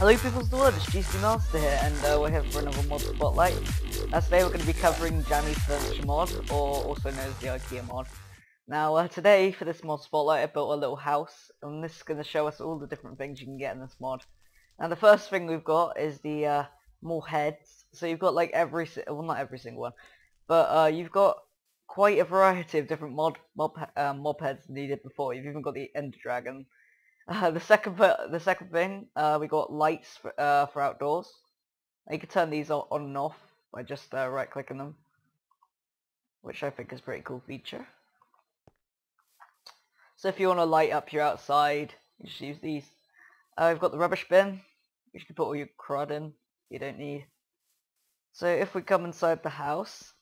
Hello people of the world, it's GC Master here, and uh, we're here for another mod spotlight. Today we're going to be covering Jammy's Furniture mod, or also known as the IKEA mod. Now uh, today, for this mod spotlight, I built a little house, and this is going to show us all the different things you can get in this mod. Now the first thing we've got is the uh, more heads, so you've got like every, well not every single one, but uh, you've got quite a variety of different mod mob, uh, mob heads did before. You've even got the Ender Dragon, uh, the second the second thing, uh, we got lights for, uh, for outdoors. You can turn these on and off by just uh, right clicking them, which I think is a pretty cool feature. So if you want to light up your outside, you just use these. Uh, we've got the rubbish bin, which you can put all your crud in you don't need. So if we come inside the house,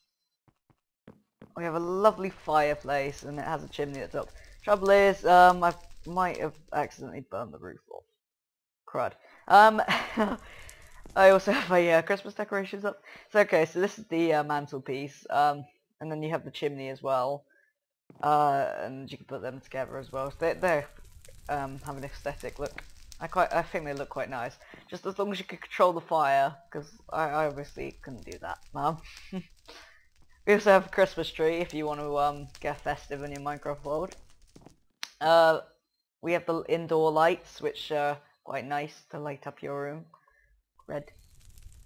we have a lovely fireplace and it has a chimney at the top. Trouble is, um, I've might have accidentally burned the roof off. Crud. Um, I also have my uh, Christmas decorations up. So okay, so this is the uh, mantelpiece, um, and then you have the chimney as well, uh, and you can put them together as well. So they they um, have an aesthetic look. I quite I think they look quite nice. Just as long as you can control the fire, because I, I obviously couldn't do that. Um, we also have a Christmas tree if you want to um, get festive in your Minecraft world. Uh, we have the indoor lights, which are quite nice to light up your room. Red.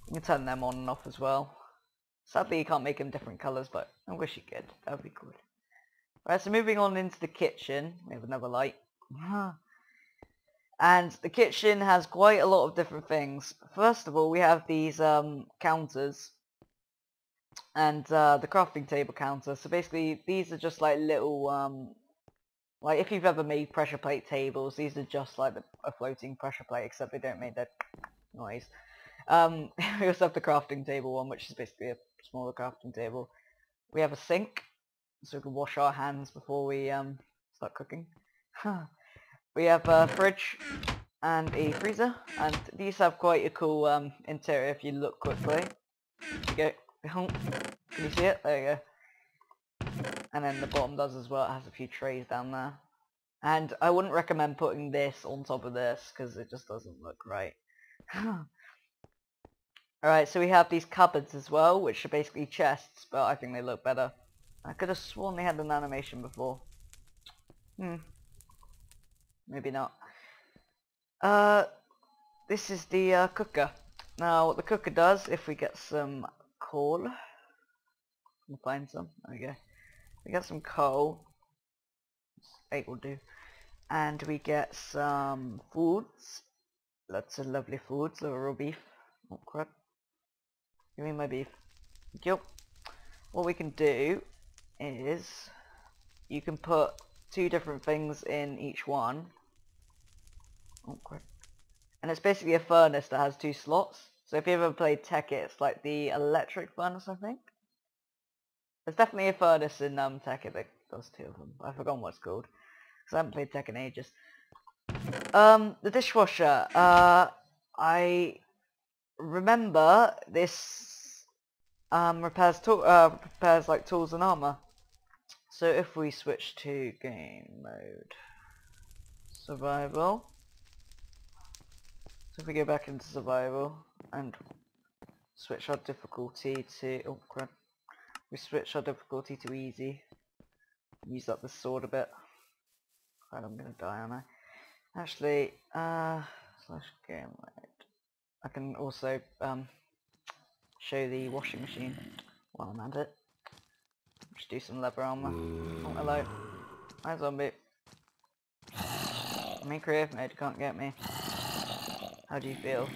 You can turn them on and off as well. Sadly, you can't make them different colours, but I wish you could. That would be good. Right, so moving on into the kitchen, we have another light. and the kitchen has quite a lot of different things. First of all, we have these um, counters and uh, the crafting table counter. So basically, these are just like little um, like, if you've ever made pressure plate tables, these are just like the, a floating pressure plate, except they don't make that noise. Um, we also have the crafting table one, which is basically a smaller crafting table. We have a sink, so we can wash our hands before we um, start cooking. we have a fridge and a freezer, and these have quite a cool um, interior if you look quickly. There you go. Can you see it? There you go. And then the bottom does as well. It has a few trays down there. And I wouldn't recommend putting this on top of this because it just doesn't look right. Alright, so we have these cupboards as well, which are basically chests, but I think they look better. I could have sworn they had an animation before. Hmm. Maybe not. Uh, this is the uh, cooker. Now, what the cooker does, if we get some coal, we'll find some, there we go. We get some coal. Eight will do. And we get some foods. Lots of lovely foods. A raw beef. Oh crap. Give me my beef. Thank you. What we can do is you can put two different things in each one. Oh crap. And it's basically a furnace that has two slots. So if you ever played Tekkit, it's like the electric furnace, I think. There's definitely a furnace in um, Tekkit that does two of them. I've forgotten what it's called. Because I haven't played Tekkit in ages. Um, the dishwasher. Uh, I remember this um, repairs, tool, uh, repairs like tools and armor. So if we switch to game mode, survival. So if we go back into survival and switch our difficulty to, oh crap, we switch our difficulty to easy. Use up the sword a bit. God, I'm gonna die, aren't I? Actually, uh, slash game mode. I can also um, show the washing machine while I'm at it. Just do some leather armor. Oh, hello. Hi, zombie. I'm in creative mode, can't get me. How do you feel?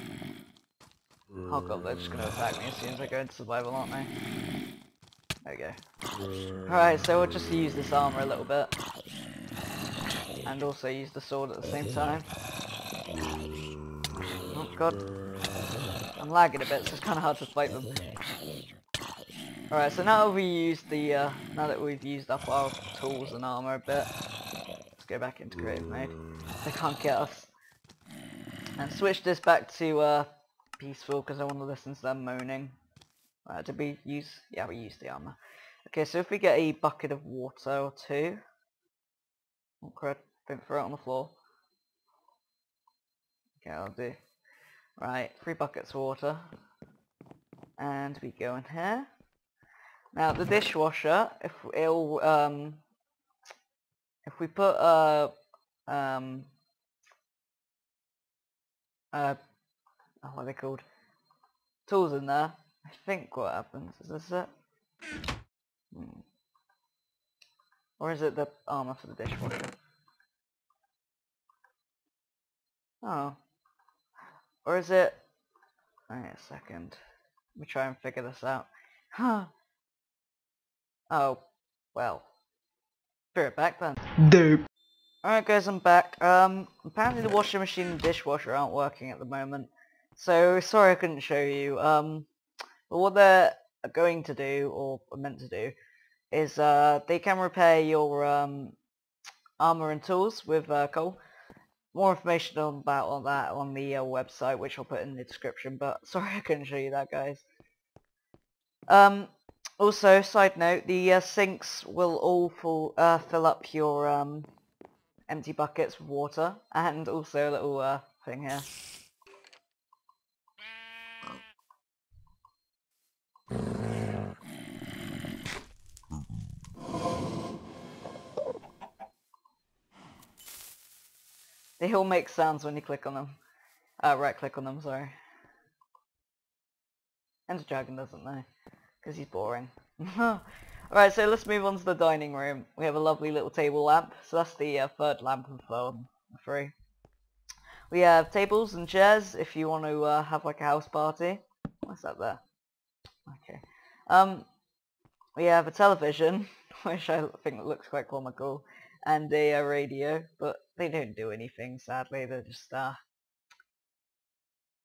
Oh god, they're just gonna attack me as soon as I go into survival, aren't they? There we go. Alright, so we'll just use this armor a little bit. And also use the sword at the same time. Oh god. I'm lagging a bit, so it's kind of hard to fight them. Alright, so now we use the, uh, now that we've used up our tools and armor a bit, let's go back into creative mode. They can't get us. And switch this back to, uh, peaceful, because I want to listen to them moaning. Uh, did we use? Yeah, we used the armor. Okay, so if we get a bucket of water or two. Oh crud, don't throw it on the floor. Okay, I'll do. Right, three buckets of water. And we go in here. Now the dishwasher, if it'll um if we put uh um uh oh, what are they called? Tools in there, I think what happens is this it? Hmm. Or is it the armor for the dishwasher? Oh. Or is it... Wait a second. Let me try and figure this out. Huh. Oh. Well. Be right back then. Dope. Alright guys, I'm back. Um, apparently the washing machine and dishwasher aren't working at the moment. So, sorry I couldn't show you. Um, but what they're going to do, or meant to do, is uh, they can repair your um, armor and tools with uh, coal. More information about all that on the uh, website, which I'll put in the description, but sorry I couldn't show you that, guys. Um, also, side note, the uh, sinks will all full, uh, fill up your um, empty buckets with water, and also a little uh, thing here. They all make sounds when you click on them. Uh, right click on them, sorry. Ender Dragon doesn't know, because he's boring. Alright, so let's move on to the dining room. We have a lovely little table lamp, so that's the uh, third lamp of um, three. We have tables and chairs if you want to uh, have like a house party. What's that there? Okay. Um, we have a television, which I think looks quite comical, and a, uh, radio, but they don't do anything, sadly. They're just uh,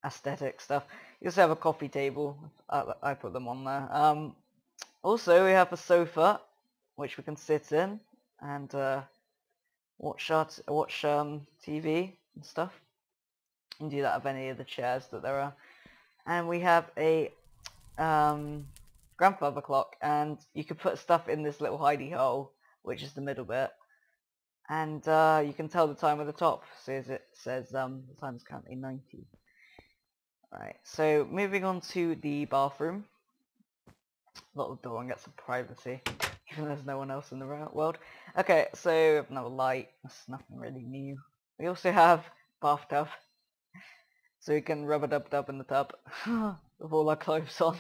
aesthetic stuff. You also have a coffee table. I, I put them on there. Um, also, we have a sofa, which we can sit in and uh, watch our watch um, TV and stuff. And do that of any of the chairs that there are. And we have a um, grandfather clock, and you can put stuff in this little hidey hole, which is the middle bit. And uh, you can tell the time at the top, so it says um, the time is currently 90. Right, so moving on to the bathroom. Lock the door and get some privacy, even there's no one else in the world. Okay, so we have another light. That's nothing really new. We also have bathtub, so we can rub a dub dub in the tub with all our clothes on.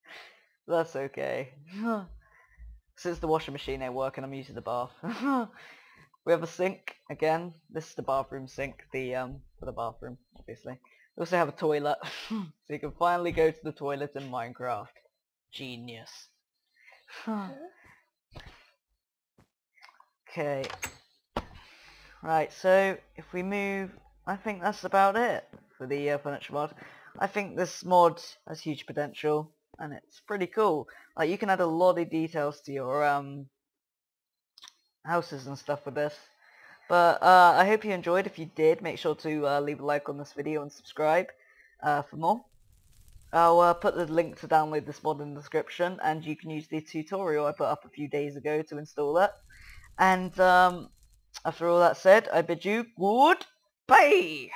That's okay. Since the washing machine ain't working, I'm using the bath. We have a sink again. This is the bathroom sink, the um for the bathroom, obviously. We also have a toilet, so you can finally go to the toilet in Minecraft. Genius. okay. Right, so if we move, I think that's about it for the uh, furniture mod. I think this mod has huge potential, and it's pretty cool. Like you can add a lot of details to your um houses and stuff with this. But uh, I hope you enjoyed. If you did, make sure to uh, leave a like on this video and subscribe uh, for more. I'll uh, put the link to download this mod in the description, and you can use the tutorial I put up a few days ago to install it. And um, after all that said, I bid you goodbye!